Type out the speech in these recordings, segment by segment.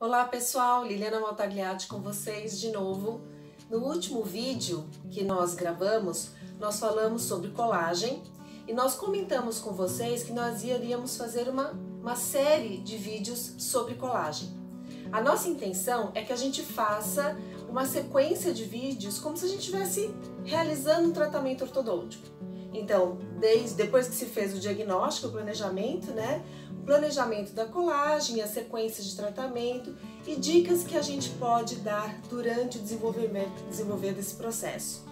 Olá pessoal, Liliana Maltagliati com vocês de novo. No último vídeo que nós gravamos, nós falamos sobre colagem e nós comentamos com vocês que nós iríamos fazer uma, uma série de vídeos sobre colagem. A nossa intenção é que a gente faça uma sequência de vídeos como se a gente estivesse realizando um tratamento ortodôntico. Então, desde depois que se fez o diagnóstico, o planejamento, né? planejamento da colagem, a sequência de tratamento e dicas que a gente pode dar durante o desenvolvimento desenvolver desse processo.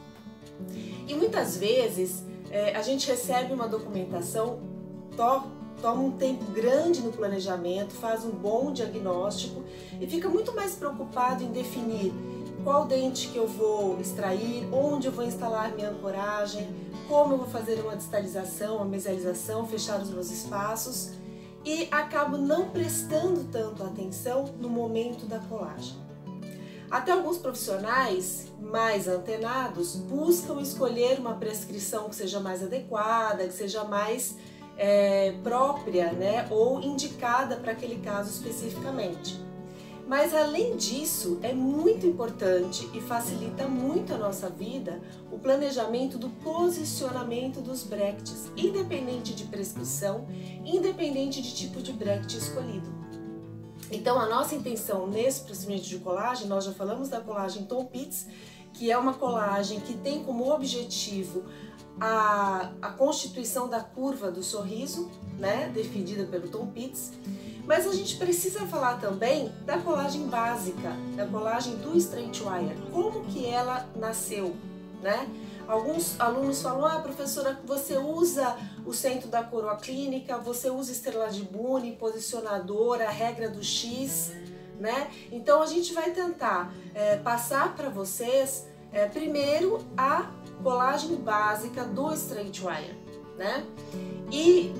E muitas vezes é, a gente recebe uma documentação, to, toma um tempo grande no planejamento, faz um bom diagnóstico e fica muito mais preocupado em definir qual dente que eu vou extrair, onde eu vou instalar minha ancoragem, como eu vou fazer uma distalização, uma mesialização, fechar os meus espaços e acabo não prestando tanto atenção no momento da colagem. Até alguns profissionais mais antenados buscam escolher uma prescrição que seja mais adequada, que seja mais é, própria, né, ou indicada para aquele caso especificamente. Mas além disso, é muito importante e facilita muito a nossa vida o planejamento do posicionamento dos bracts, independente de prescrição, independente de tipo de bract escolhido. Então, a nossa intenção nesse procedimento de colagem, nós já falamos da colagem Tom Pitts, que é uma colagem que tem como objetivo a, a constituição da curva do sorriso, né, definida pelo Tom Pitts, mas a gente precisa falar também da colagem básica, da colagem do straight wire, como que ela nasceu, né? Alguns alunos falam, ah, professora, você usa o centro da coroa clínica, você usa estrela de Boone, posicionador, a regra do X, né? Então a gente vai tentar é, passar para vocês é, primeiro a colagem básica do straight wire, né? E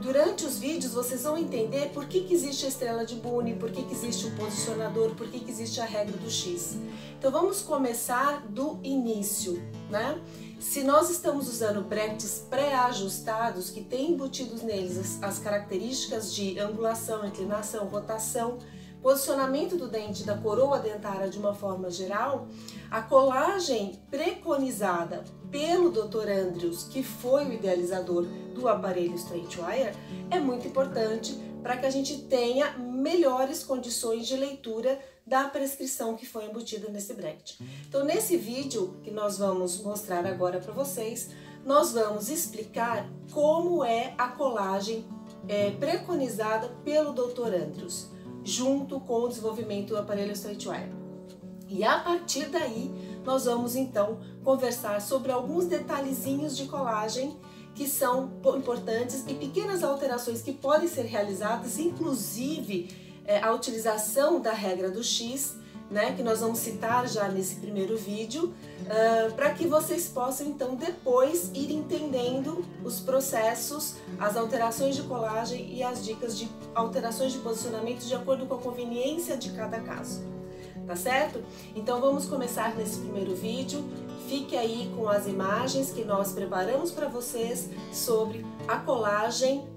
durante os vídeos vocês vão entender por que, que existe a estrela de Boone, por que, que existe o posicionador, por que, que existe a regra do X. Então vamos começar do início, né? Se nós estamos usando brackets pré-ajustados que têm embutidos neles as, as características de angulação, inclinação, rotação, posicionamento do dente da coroa dentária de uma forma geral, a colagem preconizada pelo Dr. Andrews, que foi o idealizador do aparelho Straight Wire, é muito importante para que a gente tenha melhores condições de leitura da prescrição que foi embutida nesse bracket. Então, nesse vídeo que nós vamos mostrar agora para vocês, nós vamos explicar como é a colagem é, preconizada pelo Dr. Andrews junto com o desenvolvimento do aparelho Straightwire. E a partir daí, nós vamos então conversar sobre alguns detalhezinhos de colagem que são importantes e pequenas alterações que podem ser realizadas, inclusive é, a utilização da regra do X né, que nós vamos citar já nesse primeiro vídeo, uh, para que vocês possam então depois ir entendendo os processos, as alterações de colagem e as dicas de alterações de posicionamento de acordo com a conveniência de cada caso. Tá certo? Então vamos começar nesse primeiro vídeo. Fique aí com as imagens que nós preparamos para vocês sobre a colagem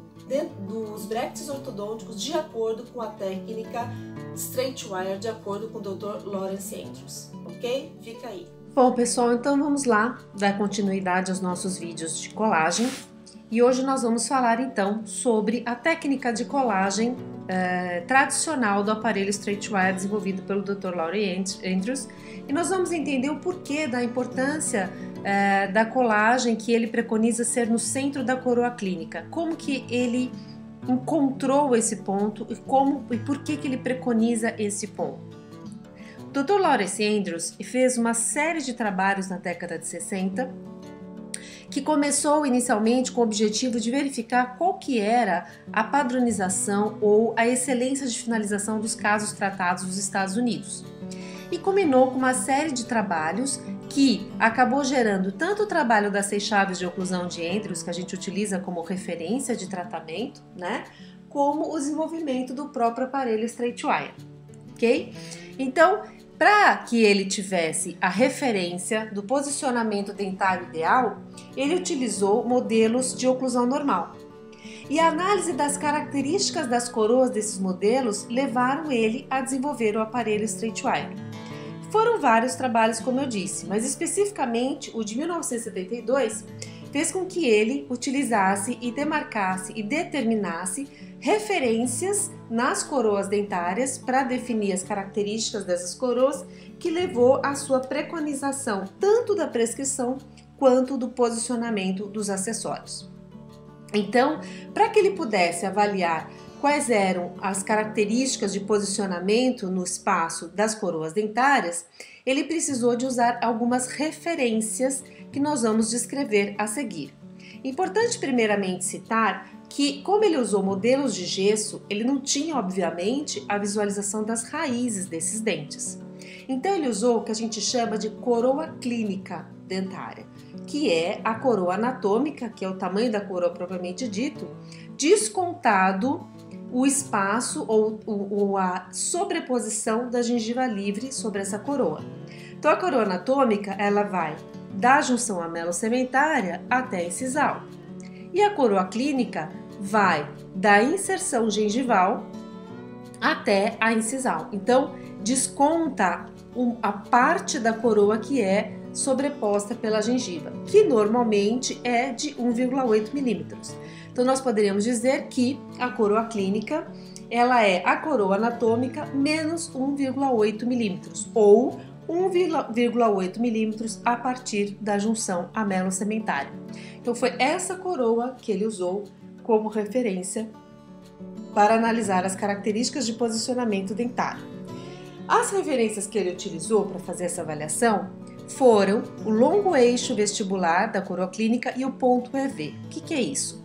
dos brackets ortodônticos de acordo com a técnica straight wire de acordo com o Dr. Lawrence Andrews, ok? Fica aí. Bom, pessoal, então vamos lá dar continuidade aos nossos vídeos de colagem. E hoje nós vamos falar então sobre a técnica de colagem eh, tradicional do aparelho straight wire desenvolvido pelo Dr. Lawrence Andrews e nós vamos entender o porquê da importância eh, da colagem que ele preconiza ser no centro da coroa clínica, como que ele encontrou esse ponto e como e por que, que ele preconiza esse ponto. O Dr. Lawrence Andrews fez uma série de trabalhos na década de 60 que começou inicialmente com o objetivo de verificar qual que era a padronização ou a excelência de finalização dos casos tratados nos Estados Unidos. E combinou com uma série de trabalhos que acabou gerando tanto o trabalho das seis chaves de oclusão de Andrews, que a gente utiliza como referência de tratamento, né? Como o desenvolvimento do próprio aparelho Straight Wire, ok? Então, para que ele tivesse a referência do posicionamento dentário ideal, ele utilizou modelos de oclusão normal. E a análise das características das coroas desses modelos levaram ele a desenvolver o aparelho Straightwire. Foram vários trabalhos, como eu disse, mas especificamente o de 1972 fez com que ele utilizasse e demarcasse e determinasse referências nas coroas dentárias para definir as características dessas coroas, que levou à sua preconização tanto da prescrição quanto do posicionamento dos acessórios. Então, para que ele pudesse avaliar quais eram as características de posicionamento no espaço das coroas dentárias, ele precisou de usar algumas referências que nós vamos descrever a seguir. Importante primeiramente citar que, como ele usou modelos de gesso, ele não tinha, obviamente, a visualização das raízes desses dentes. Então, ele usou o que a gente chama de coroa clínica dentária, que é a coroa anatômica, que é o tamanho da coroa propriamente dito, descontado o espaço ou, ou a sobreposição da gengiva livre sobre essa coroa. Então, a coroa anatômica ela vai da junção amelo-sementária até a incisal. E a coroa clínica vai da inserção gengival até a incisal. Então, desconta a parte da coroa que é sobreposta pela gengiva, que normalmente é de 1,8 milímetros. Então, nós poderíamos dizer que a coroa clínica ela é a coroa anatômica menos 1,8 milímetros, ou 1,8 milímetros a partir da junção amelo-sementária. Então foi essa coroa que ele usou como referência para analisar as características de posicionamento dentário. As referências que ele utilizou para fazer essa avaliação foram o longo eixo vestibular da coroa clínica e o ponto EV. O que, que é isso?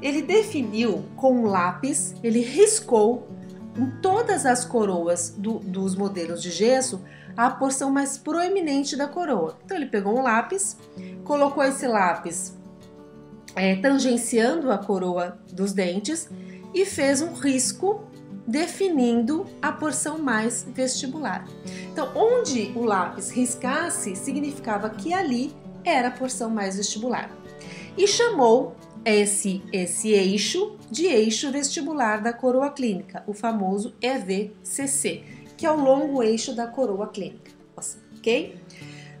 Ele definiu com um lápis, ele riscou em todas as coroas do, dos modelos de gesso a porção mais proeminente da coroa. Então ele pegou um lápis, colocou esse lápis é, tangenciando a coroa dos dentes e fez um risco definindo a porção mais vestibular. Então, onde o lápis riscasse, significava que ali era a porção mais vestibular. E chamou esse, esse eixo de eixo vestibular da coroa clínica, o famoso EVCC, que é o longo eixo da coroa clínica, ok?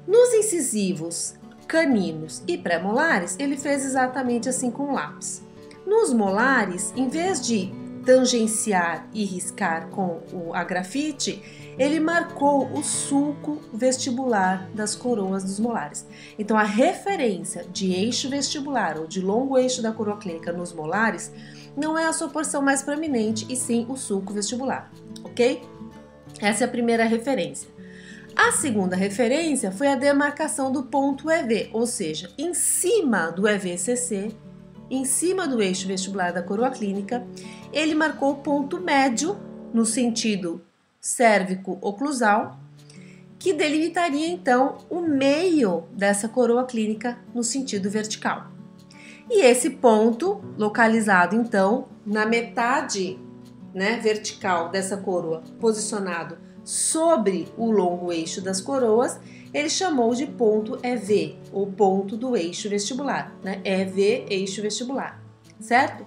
Nos incisivos caninos e pré-molares, ele fez exatamente assim com o lápis. Nos molares, em vez de tangenciar e riscar com a grafite, ele marcou o sulco vestibular das coroas dos molares. Então, a referência de eixo vestibular ou de longo eixo da coroa clínica nos molares não é a sua porção mais proeminente, e sim o sulco vestibular, ok? Essa é a primeira referência. A segunda referência foi a demarcação do ponto EV, ou seja, em cima do EVCC, em cima do eixo vestibular da coroa clínica, ele marcou o ponto médio no sentido cérvico-oclusal, que delimitaria então o meio dessa coroa clínica no sentido vertical. E esse ponto, localizado então na metade né, vertical dessa coroa, posicionado sobre o longo eixo das coroas, ele chamou de ponto EV, ou ponto do eixo vestibular, né? EV, eixo vestibular, certo?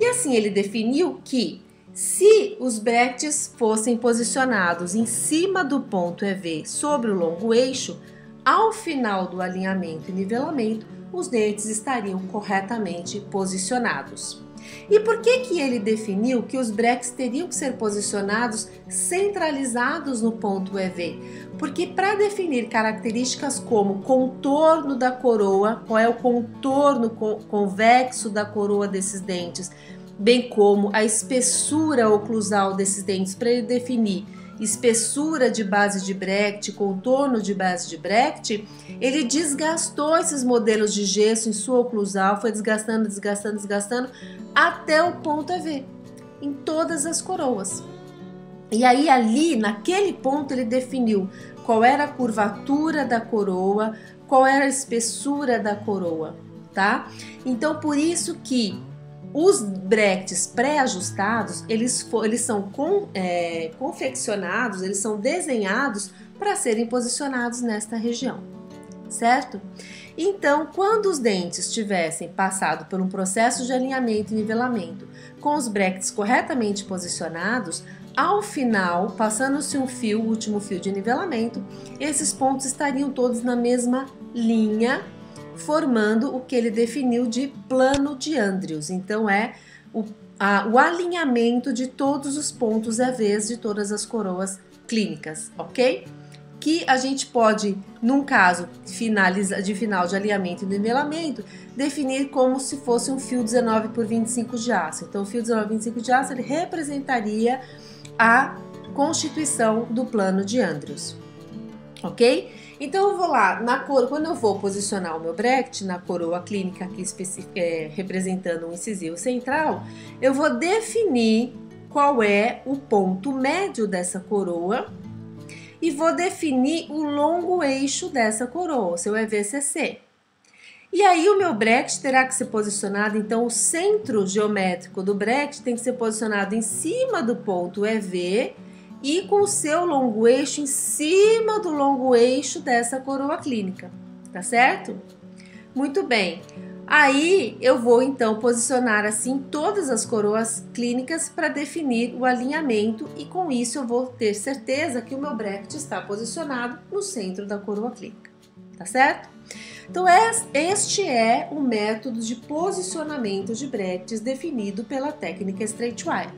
E assim ele definiu que se os bractes fossem posicionados em cima do ponto EV sobre o longo eixo, ao final do alinhamento e nivelamento, os dentes estariam corretamente posicionados. E por que, que ele definiu que os breques teriam que ser posicionados centralizados no ponto EV? Porque para definir características como contorno da coroa, qual é o contorno convexo da coroa desses dentes, bem como a espessura oclusal desses dentes, para ele definir espessura de base de Brecht, contorno de base de Brecht, ele desgastou esses modelos de gesso em sua oclusal, foi desgastando, desgastando, desgastando, até o ponto EV, em todas as coroas. E aí, ali, naquele ponto, ele definiu qual era a curvatura da coroa, qual era a espessura da coroa, tá? Então, por isso que os bractes pré-ajustados, eles, eles são com, é, confeccionados, eles são desenhados para serem posicionados nesta região, certo? Então, quando os dentes tivessem passado por um processo de alinhamento e nivelamento com os brackets corretamente posicionados, ao final, passando-se um fio, o último fio de nivelamento, esses pontos estariam todos na mesma linha, formando o que ele definiu de plano de Andrews. Então, é o, a, o alinhamento de todos os pontos EVs de todas as coroas clínicas, ok? Que a gente pode, num caso de final de alinhamento e nivelamento, definir como se fosse um fio 19 por 25 de aço. Então, o fio 19 por 25 de aço ele representaria a constituição do plano de Andrews. Ok? Então eu vou lá, na cor, quando eu vou posicionar o meu bracket na coroa clínica aqui é, representando um incisivo central, eu vou definir qual é o ponto médio dessa coroa e vou definir o longo eixo dessa coroa, seu EVCC. E aí o meu bracket terá que ser posicionado, então o centro geométrico do bracket tem que ser posicionado em cima do ponto EV e com o seu longo eixo em cima do longo eixo dessa coroa clínica, tá certo? Muito bem. Aí eu vou então posicionar assim todas as coroas clínicas para definir o alinhamento e com isso eu vou ter certeza que o meu bracket está posicionado no centro da coroa clínica, tá certo? Então, este é o método de posicionamento de brackets definido pela técnica Straightwire.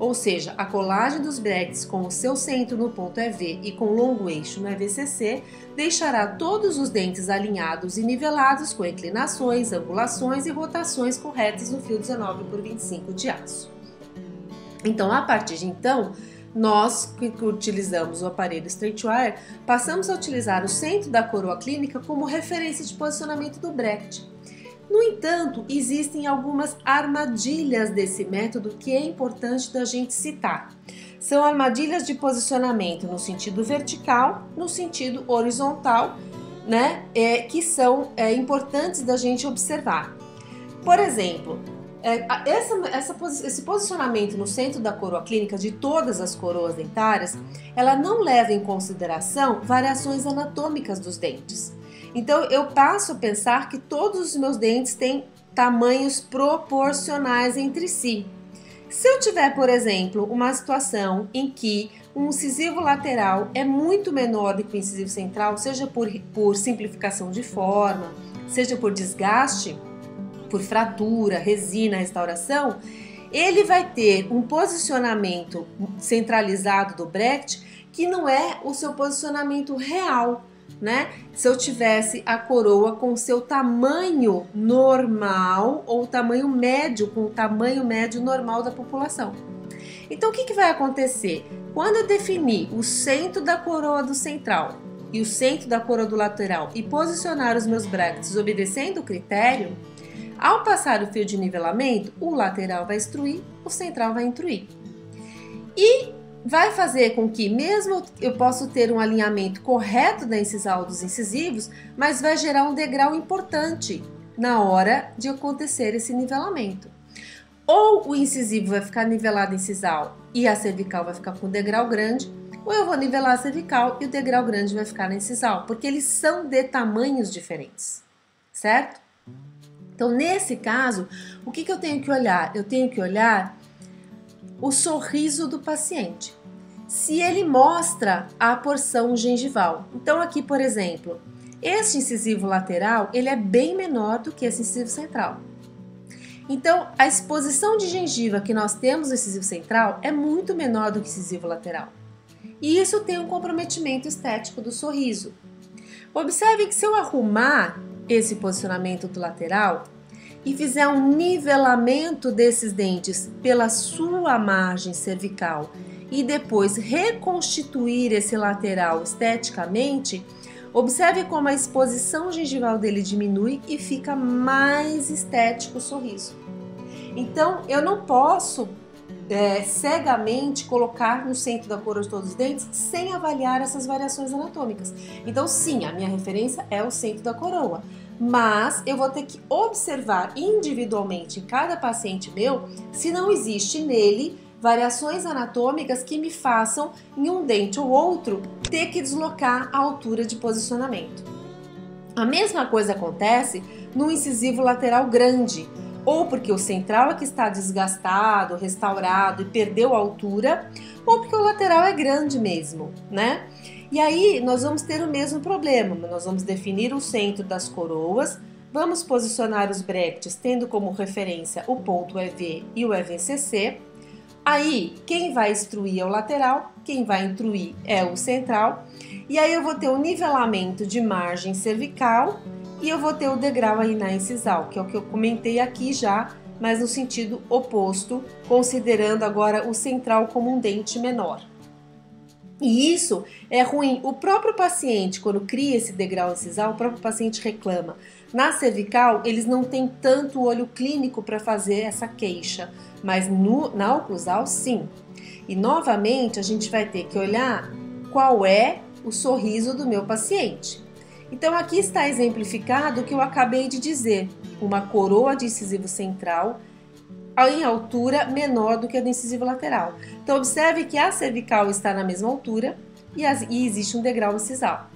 Ou seja, a colagem dos brackets com o seu centro no ponto EV e com longo eixo no EVCC deixará todos os dentes alinhados e nivelados com inclinações, angulações e rotações corretas no fio 19 por 25 de aço. Então, a partir de então, nós que utilizamos o aparelho Straightwire passamos a utilizar o centro da coroa clínica como referência de posicionamento do bracket. No entanto, existem algumas armadilhas desse método que é importante da gente citar. São armadilhas de posicionamento no sentido vertical, no sentido horizontal, né? É, que são é, importantes da gente observar. Por exemplo, é, essa, essa, esse posicionamento no centro da coroa clínica de todas as coroas dentárias, ela não leva em consideração variações anatômicas dos dentes. Então eu passo a pensar que todos os meus dentes têm tamanhos proporcionais entre si. Se eu tiver, por exemplo, uma situação em que um incisivo lateral é muito menor do que o incisivo central, seja por, por simplificação de forma, seja por desgaste, por fratura, resina, restauração, ele vai ter um posicionamento centralizado do bracket que não é o seu posicionamento real, né? Se eu tivesse a coroa com seu tamanho normal ou tamanho médio, com o tamanho médio normal da população. Então, o que, que vai acontecer? Quando eu definir o centro da coroa do central e o centro da coroa do lateral e posicionar os meus brackets obedecendo o critério, ao passar o fio de nivelamento, o lateral vai extruir, o central vai intruir. E vai fazer com que, mesmo eu possa ter um alinhamento correto da incisal dos incisivos, mas vai gerar um degrau importante na hora de acontecer esse nivelamento. Ou o incisivo vai ficar nivelado incisal e a cervical vai ficar com um degrau grande, ou eu vou nivelar a cervical e o degrau grande vai ficar na incisal, porque eles são de tamanhos diferentes, certo? Então, nesse caso, o que, que eu tenho que olhar? Eu tenho que olhar o sorriso do paciente. Se ele mostra a porção gengival. Então, aqui, por exemplo, este incisivo lateral ele é bem menor do que esse incisivo central. Então, a exposição de gengiva que nós temos no incisivo central é muito menor do que o incisivo lateral. E isso tem um comprometimento estético do sorriso. Observe que se eu arrumar esse posicionamento do lateral e fizer um nivelamento desses dentes pela sua margem cervical e depois reconstituir esse lateral esteticamente, observe como a exposição gengival dele diminui e fica mais estético o sorriso. Então, eu não posso é, cegamente colocar no centro da coroa de todos os dentes sem avaliar essas variações anatômicas. Então, sim, a minha referência é o centro da coroa, mas eu vou ter que observar individualmente em cada paciente meu se não existe nele variações anatômicas que me façam, em um dente ou outro, ter que deslocar a altura de posicionamento. A mesma coisa acontece no incisivo lateral grande, ou porque o central é que está desgastado, restaurado e perdeu a altura, ou porque o lateral é grande mesmo, né? E aí nós vamos ter o mesmo problema, nós vamos definir o centro das coroas, vamos posicionar os brackets tendo como referência o ponto EV e o EVCC. Aí, quem vai instruir é o lateral, quem vai instruir é o central, e aí eu vou ter o nivelamento de margem cervical e eu vou ter o degrau aí na incisal, que é o que eu comentei aqui já, mas no sentido oposto, considerando agora o central como um dente menor. E isso é ruim. O próprio paciente, quando cria esse degrau incisal, o próprio paciente reclama. Na cervical, eles não têm tanto olho clínico para fazer essa queixa, mas no, na oclusal, sim. E novamente, a gente vai ter que olhar qual é o sorriso do meu paciente. Então aqui está exemplificado o que eu acabei de dizer, uma coroa de incisivo central em altura menor do que a do incisivo lateral. Então observe que a cervical está na mesma altura e, existe um degrau incisal.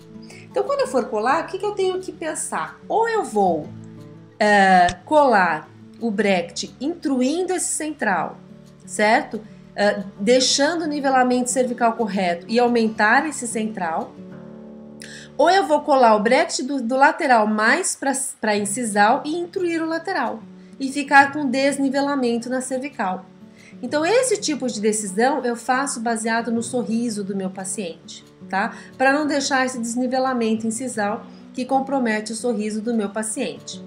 Então quando eu for colar, o que, eu tenho que pensar? Ou eu vou uh, colar o bracket intruindo esse central, certo? Uh, deixando o nivelamento cervical correto e aumentar esse central, ou eu vou colar o bracket do, do lateral mais para incisal e intruir o lateral e ficar com desnivelamento na cervical. Então, esse tipo de decisão eu faço baseado no sorriso do meu paciente, tá? Para não deixar esse desnivelamento incisal que compromete o sorriso do meu paciente.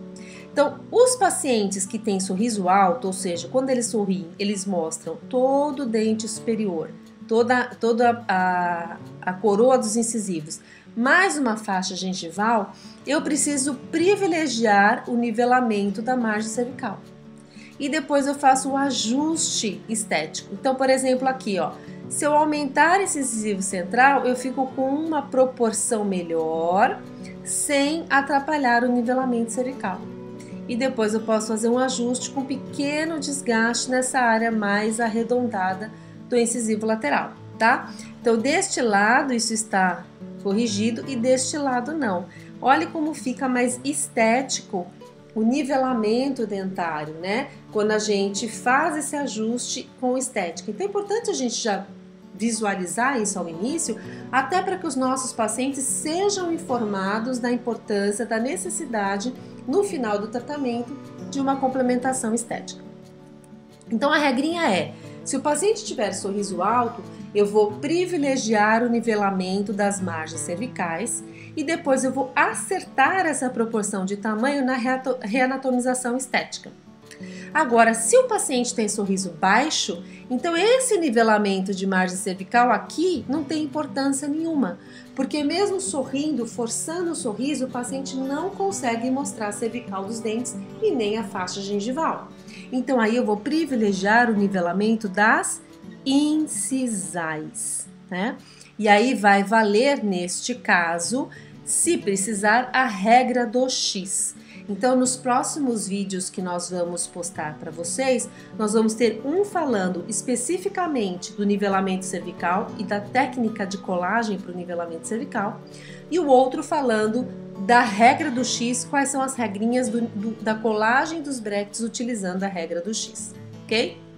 Então, os pacientes que têm sorriso alto, ou seja, quando eles sorriem, eles mostram todo o dente superior, toda, toda a, a coroa dos incisivos, mais uma faixa gengival, eu preciso privilegiar o nivelamento da margem cervical. E depois eu faço o ajuste estético. Então, por exemplo, aqui, ó, se eu aumentar esse incisivo central, eu fico com uma proporção melhor, sem atrapalhar o nivelamento cervical. E depois eu posso fazer um ajuste com pequeno desgaste nessa área mais arredondada do incisivo lateral, tá? Então, deste lado, isso está corrigido e deste lado não. Olhe como fica mais estético o nivelamento dentário, né? Quando a gente faz esse ajuste com estética. Então é importante a gente já visualizar isso ao início, até para que os nossos pacientes sejam informados da importância, da necessidade, no final do tratamento, de uma complementação estética. Então a regrinha é: se o paciente tiver sorriso alto, eu vou privilegiar o nivelamento das margens cervicais e depois eu vou acertar essa proporção de tamanho na reanatomização estética. Agora, se o paciente tem sorriso baixo, então esse nivelamento de margem cervical aqui não tem importância nenhuma, porque mesmo sorrindo, forçando o sorriso, o paciente não consegue mostrar a cervical dos dentes e nem a faixa gengival. Então aí eu vou privilegiar o nivelamento das incisais, né? E aí vai valer neste caso, se precisar, a regra do X. Então, nos próximos vídeos que nós vamos postar para vocês, nós vamos ter um falando especificamente do nivelamento cervical e da técnica de colagem para o nivelamento cervical, e o outro falando da regra do X, quais são as regrinhas do, do, da colagem dos brackets utilizando a regra do X, ok?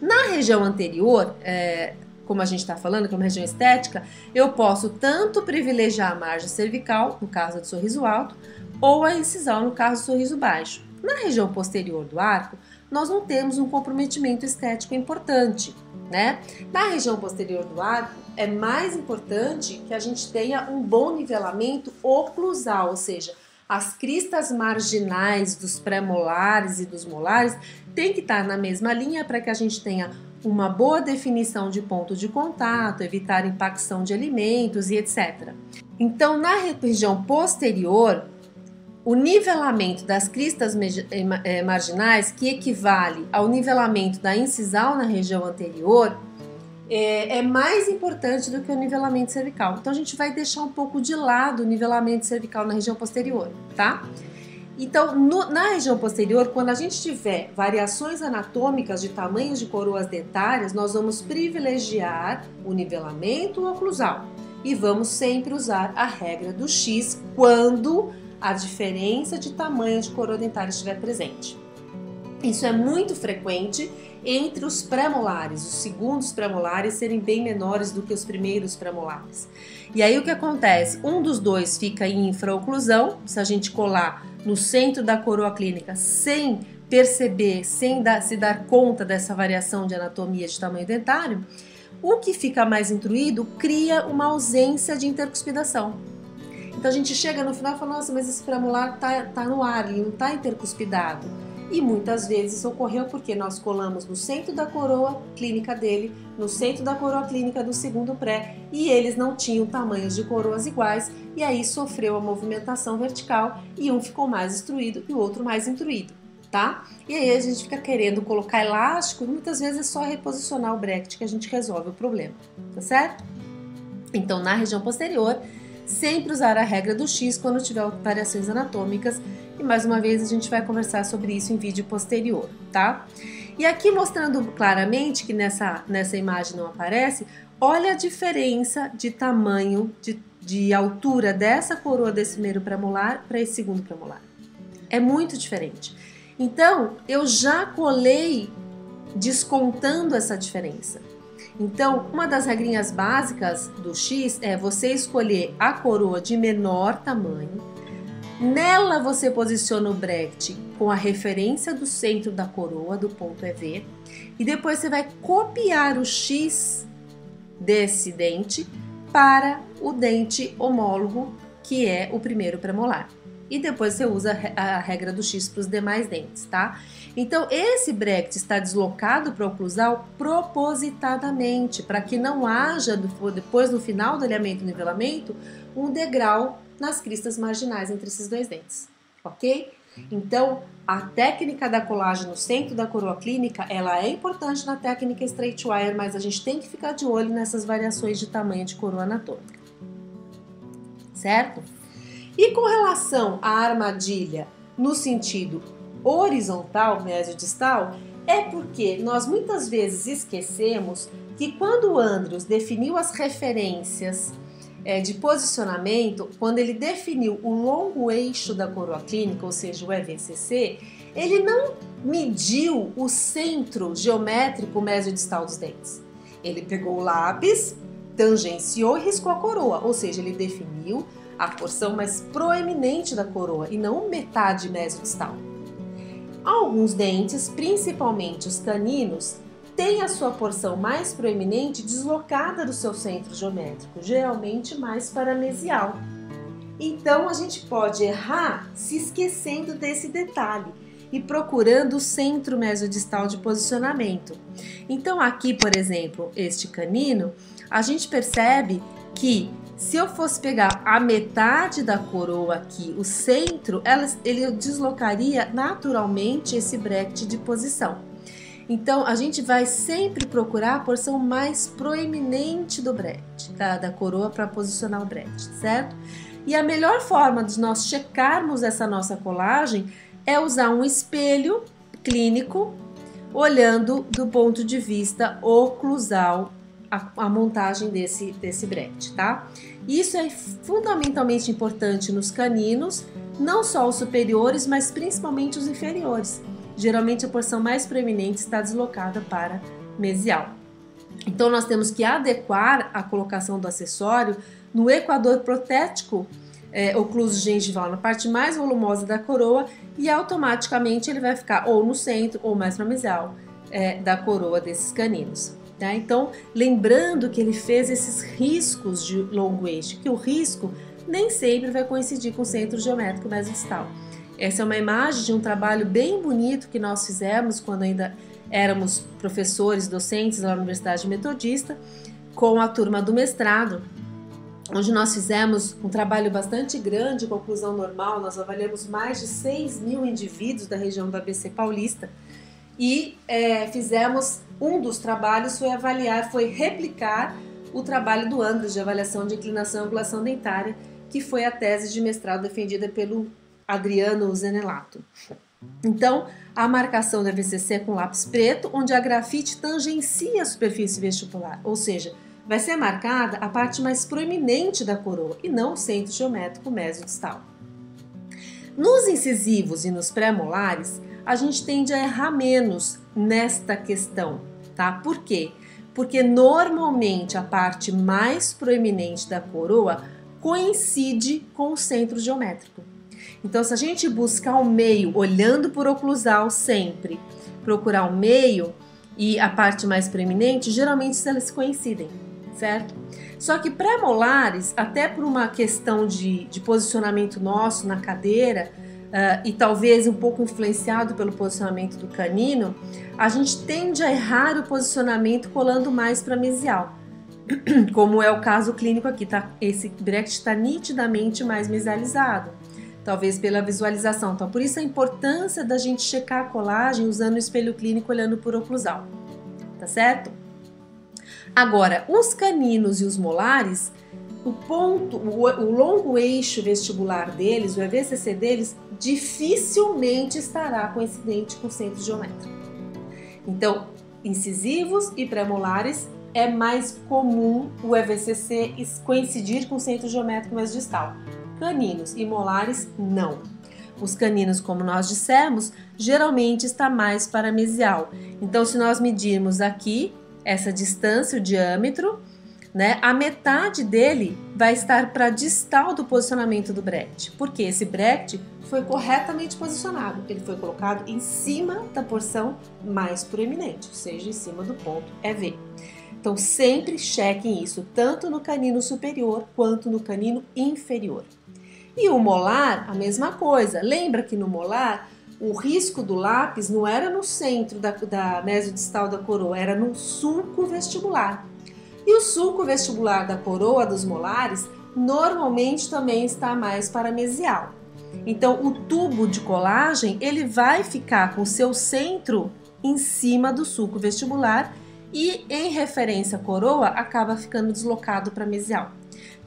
Na região anterior, é, como a gente está falando, que é uma região estética, eu posso tanto privilegiar a margem cervical, no caso do sorriso alto, ou a incisal, no caso do sorriso baixo. Na região posterior do arco, nós não temos um comprometimento estético importante, né? Na região posterior do arco, é mais importante que a gente tenha um bom nivelamento oclusal, ou seja, as cristas marginais dos pré-molares e dos molares tem que estar na mesma linha para que a gente tenha uma boa definição de ponto de contato, evitar impacção de alimentos e etc. Então, na região posterior, o nivelamento das cristas eh, eh, marginais, que equivale ao nivelamento da incisal na região anterior, é, é, mais importante do que o nivelamento cervical. Então, a gente vai deixar um pouco de lado o nivelamento cervical na região posterior, tá? Então, no, na região posterior, quando a gente tiver variações anatômicas de tamanhos de coroas dentárias, nós vamos privilegiar o nivelamento oclusal. e vamos sempre usar a regra do X quando a diferença de tamanho de coroa dentária estiver presente. Isso é muito frequente entre os pré-molares, os segundos pré-molares serem bem menores do que os primeiros pré-molares. E aí o que acontece? Um dos dois fica em infraoclusão, se a gente colar no centro da coroa clínica sem perceber, sem dar, se dar conta dessa variação de anatomia de tamanho dentário, o que fica mais intruído cria uma ausência de intercuspidação. Então a gente chega no final e fala, nossa, mas esse premolar tá, tá no ar, ele não tá intercuspidado. E muitas vezes ocorreu porque nós colamos no centro da coroa clínica dele, no centro da coroa clínica do segundo pré, e eles não tinham tamanhos de coroas iguais, e aí sofreu a movimentação vertical e um ficou mais instruído e o outro mais intruído tá? E aí a gente fica querendo colocar elástico, muitas vezes é só reposicionar o bracket que a gente resolve o problema, tá certo? Então, na região posterior, sempre usar a regra do X quando tiver variações anatômicas, e mais uma vez a gente vai conversar sobre isso em vídeo posterior, tá? E aqui mostrando claramente que nessa, nessa imagem não aparece, olha a diferença de tamanho, de, de altura dessa coroa desse primeiro premolar para esse segundo premolar. É muito diferente. Então, eu já colei descontando essa diferença. Então, uma das regrinhas básicas do X é você escolher a coroa de menor tamanho. Nela você posiciona o bracket com a referência do centro da coroa, do ponto EV, e depois você vai copiar o X desse dente para o dente homólogo, que é o primeiro premolar e depois você usa a regra do X para os demais dentes, tá? Então, esse bracket está deslocado para o oclusal propositadamente, para que não haja, depois no final do alinhamento e nivelamento, um degrau nas cristas marginais entre esses dois dentes, ok? Então, a técnica da colagem no centro da coroa clínica, ela é importante na técnica straight wire, mas a gente tem que ficar de olho nessas variações de tamanho de coroa anatômica, certo? E com relação à armadilha no sentido horizontal, mesodistal, é porque nós muitas vezes esquecemos que quando o Andrews definiu as referências é, de posicionamento, quando ele definiu o longo eixo da coroa clínica, ou seja, o EVCC, ele não mediu o centro geométrico mesodistal dos dentes. Ele pegou o lápis, tangenciou e riscou a coroa, ou seja, ele definiu a porção mais proeminente da coroa e não metade mesodistal. Alguns dentes, principalmente os caninos, têm a sua porção mais proeminente deslocada do seu centro geométrico, geralmente mais para mesial. Então a gente pode errar se esquecendo desse detalhe e procurando o centro mesodistal de posicionamento. Então aqui, por exemplo, este canino, a gente percebe que se eu fosse pegar a metade da coroa aqui, o centro, ela, ele deslocaria naturalmente esse bracket de posição. Então, a gente vai sempre procurar a porção mais proeminente do bracket, tá? da coroa para posicionar o bracket, certo? E a melhor forma de nós checarmos essa nossa colagem é usar um espelho clínico olhando do ponto de vista oclusal a, a montagem desse, desse brete, tá? Isso é fundamentalmente importante nos caninos, não só os superiores, mas principalmente os inferiores. Geralmente a porção mais preeminente está deslocada para mesial. Então nós temos que adequar a colocação do acessório no equador protético é, ocluso gengival na parte mais volumosa da coroa e automaticamente ele vai ficar ou no centro ou mais para mesial é, da coroa desses caninos. Tá? Então, lembrando que ele fez esses riscos de longo eixo, que o risco nem sempre vai coincidir com o centro geométrico mesodistal. Essa é uma imagem de um trabalho bem bonito que nós fizemos quando ainda éramos professores, docentes na Universidade Metodista, com a turma do mestrado, onde nós fizemos um trabalho bastante grande, conclusão normal, nós avaliamos mais de 6 mil indivíduos da região do ABC Paulista e é, fizemos um dos trabalhos foi avaliar, foi replicar o trabalho do Andros de avaliação de inclinação e angulação dentária, que foi a tese de mestrado defendida pelo Adriano Zenelato. Então, a marcação deve ser com lápis preto, onde a grafite tangencia a superfície vestibular, ou seja, vai ser marcada a parte mais proeminente da coroa e não o centro geométrico mesodistal. Nos incisivos e nos pré-molares, a gente tende a errar menos nesta questão, tá? Por quê? Porque normalmente a parte mais proeminente da coroa coincide com o centro geométrico. Então, se a gente buscar o meio olhando por oclusal sempre, procurar o meio e a parte mais preeminente, geralmente elas coincidem, certo? Só que pré-molares, até por uma questão de, de posicionamento nosso na cadeira, uh, e talvez um pouco influenciado pelo posicionamento do canino, a gente tende a errar o posicionamento colando mais para mesial. Como é o caso clínico aqui, tá? Esse Brecht está nitidamente mais mesializado talvez pela visualização. Então, por isso a importância da gente checar a colagem usando o espelho clínico olhando por oclusal, tá certo? Agora, os caninos e os molares, o ponto, o, o longo eixo vestibular deles, o EVCC deles, dificilmente estará coincidente com o centro geométrico. Então, incisivos e premolares é mais comum o EVCC coincidir com o centro geométrico mais distal. Caninos e molares, não. Os caninos, como nós dissemos, geralmente está mais para mesial. Então, se nós medirmos aqui essa distância, o diâmetro, né, a metade dele vai estar para distal do posicionamento do Brecht, porque esse Brecht foi corretamente posicionado, ele foi colocado em cima da porção mais proeminente, ou seja, em cima do ponto EV. Então, sempre chequem isso, tanto no canino superior quanto no canino inferior. E o molar, a mesma coisa. Lembra que no molar o risco do lápis não era no centro da, da mesodistal da coroa, era no sulco vestibular. E o sulco vestibular da coroa dos molares normalmente também está mais paramesial. Então, o tubo de colagem ele vai ficar com seu centro em cima do sulco vestibular e, em referência à coroa, acaba ficando deslocado para mesial.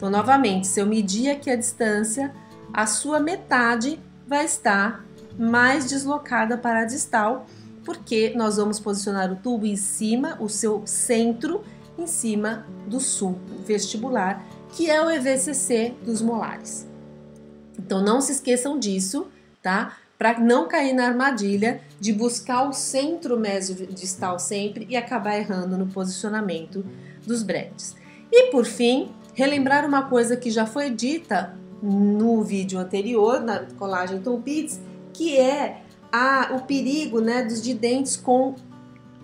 Então, novamente, se eu medir aqui a distância, a sua metade vai estar mais deslocada para a distal, porque nós vamos posicionar o tubo em cima, o seu centro em cima do sulco vestibular, que é o EVCC dos molares. Então não se esqueçam disso, tá? Para não cair na armadilha de buscar o centro mesodistal sempre e acabar errando no posicionamento dos bretes. E por fim, relembrar uma coisa que já foi dita no vídeo anterior, na colagem Tom Pitts, que é a, o perigo né, dos de dentes com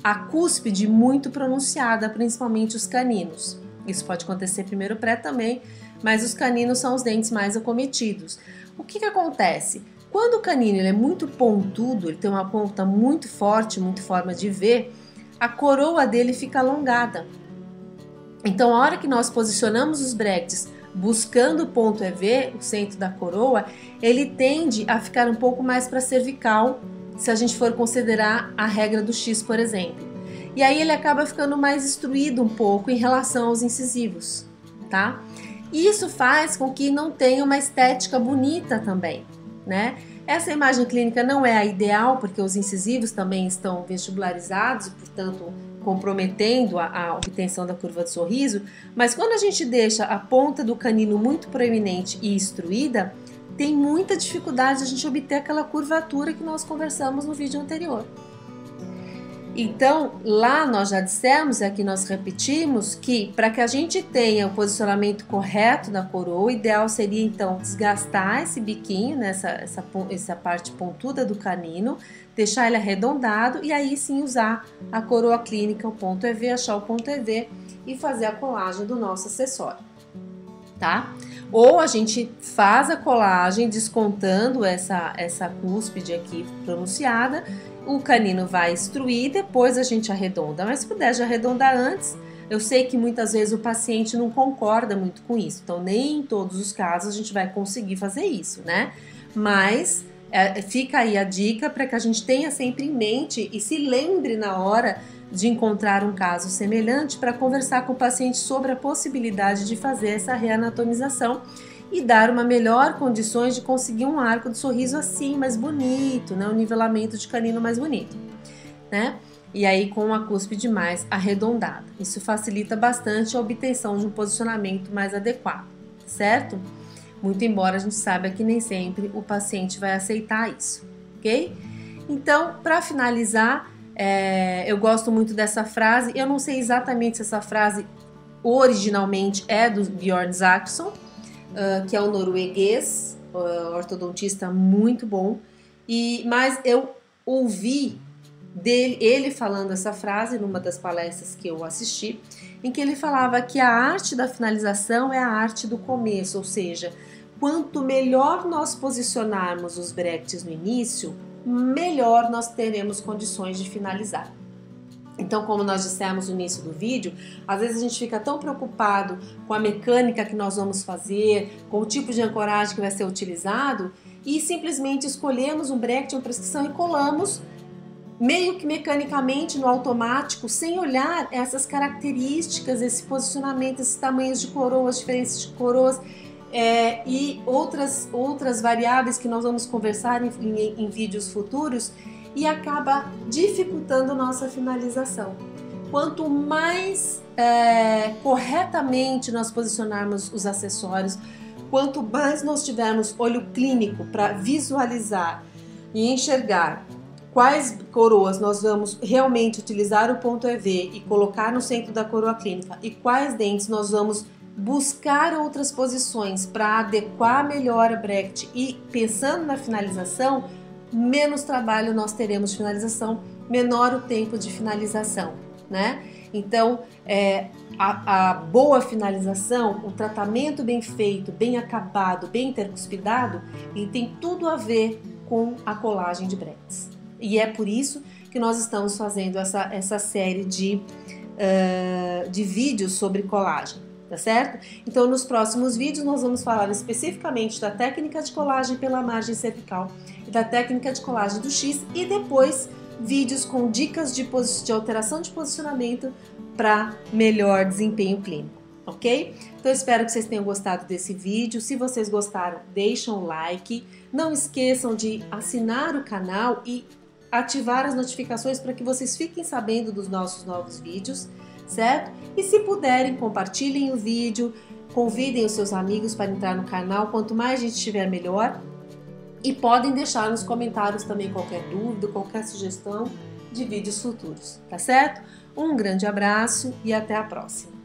a cúspide muito pronunciada, principalmente os caninos. Isso pode acontecer primeiro pré também, mas os caninos são os dentes mais acometidos. O que, que acontece? Quando o canino é muito pontudo, ele tem uma ponta muito forte, muito forma de ver, a coroa dele fica alongada. Então, a hora que nós posicionamos os bractes buscando o ponto EV, o centro da coroa, ele tende a ficar um pouco mais para cervical, se a gente for considerar a regra do X, por exemplo. E aí ele acaba ficando mais instruído um pouco em relação aos incisivos, tá? Isso faz com que não tenha uma estética bonita também, né? Essa imagem clínica não é a ideal, porque os incisivos também estão vestibularizados portanto, comprometendo a, a, obtenção da curva de sorriso, mas quando a gente deixa a ponta do canino muito proeminente e instruída, tem muita dificuldade de a gente obter aquela curvatura que nós conversamos no vídeo anterior. Então, lá nós já dissemos, aqui nós repetimos, que para que a gente tenha o posicionamento correto da coroa, o ideal seria então desgastar esse biquinho, né, essa, essa parte pontuda do canino, deixar ele arredondado e aí sim usar a coroa clínica, o ponto EV, achar o ponto EV e fazer a colagem do nosso acessório, tá? Ou a gente faz a colagem descontando essa, essa cúspide aqui pronunciada o canino vai instruir, depois a gente arredonda. Mas se puder já arredondar antes, eu sei que muitas vezes o paciente não concorda muito com isso, então nem em todos os casos a gente vai conseguir fazer isso, né? Mas é, fica aí a dica para que a gente tenha sempre em mente e se lembre na hora de encontrar um caso semelhante para conversar com o paciente sobre a possibilidade de fazer essa reanatomização e dar uma melhor condições de conseguir um arco de sorriso assim mais bonito, né? um nivelamento de canino mais bonito, né? e aí com a cúspide mais arredondada. Isso facilita bastante a obtenção de um posicionamento mais adequado, certo? Muito embora a gente saiba que nem sempre o paciente vai aceitar isso, ok? Então, para finalizar, é, eu gosto muito dessa frase. Eu não sei exatamente se essa frase originalmente é do Bjorn Saxon, uh, que é um norueguês, uh, ortodontista muito bom. E mas eu ouvi dele, ele falando essa frase numa das palestras que eu assisti, em que ele falava que a arte da finalização é a arte do começo, ou seja, quanto melhor nós posicionarmos os brackets no início, melhor nós teremos condições de finalizar. Então, como nós dissemos no início do vídeo, às vezes a gente fica tão preocupado com a mecânica que nós vamos fazer, com o tipo de ancoragem que vai ser utilizado, e simplesmente escolhemos um bracket, uma prescrição e colamos meio que mecanicamente no automático, sem olhar essas características, esse posicionamento, esses tamanhos de coroas, diferenças de coroas é, e outras, outras variáveis que nós vamos conversar em, em, em vídeos futuros e acaba dificultando nossa finalização. Quanto mais é, corretamente nós posicionarmos os acessórios, quanto mais nós tivermos olho clínico para visualizar e enxergar quais coroas nós vamos realmente utilizar o ponto EV e colocar no centro da coroa clínica e quais dentes nós vamos buscar outras posições para adequar melhor a bracket e pensando na finalização, menos trabalho nós teremos de finalização, menor o tempo de finalização, né? Então, é, a, a, boa finalização, o tratamento bem feito, bem acabado, bem intercuspidado, ele tem tudo a ver com a colagem de brackets. E é por isso que nós estamos fazendo essa, essa série de, uh, de vídeos sobre colagem, tá certo? Então, nos próximos vídeos, nós vamos falar especificamente da técnica de colagem pela margem cervical e da técnica de colagem do X e depois vídeos com dicas de, de alteração de posicionamento para melhor desempenho clínico ok? Então espero que vocês tenham gostado desse vídeo. Se vocês gostaram, deixem um like. Não esqueçam de assinar o canal e ativar as notificações para que vocês fiquem sabendo dos nossos novos vídeos, certo? E se puderem, compartilhem o vídeo, convidem os seus amigos para entrar no canal. Quanto mais gente tiver, melhor. E podem deixar nos comentários também qualquer dúvida, qualquer sugestão de vídeos futuros, tá certo? Um grande abraço e até a próxima!